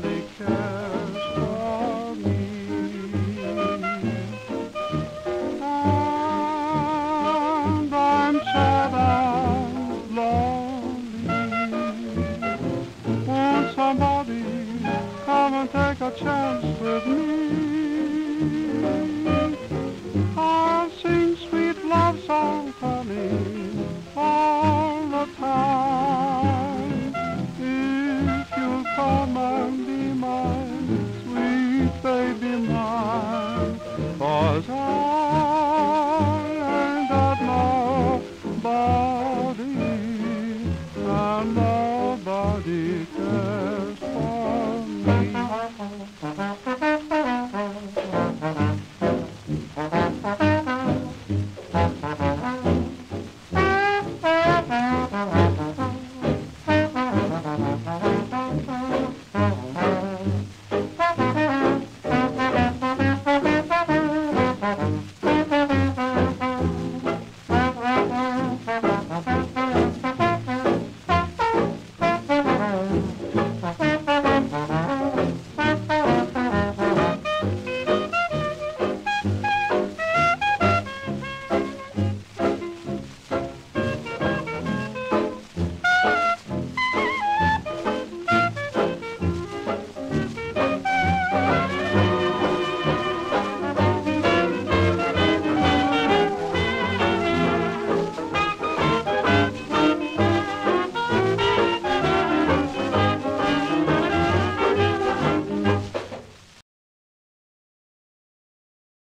they care. was all and got nobody, and nobody cares for me. Thank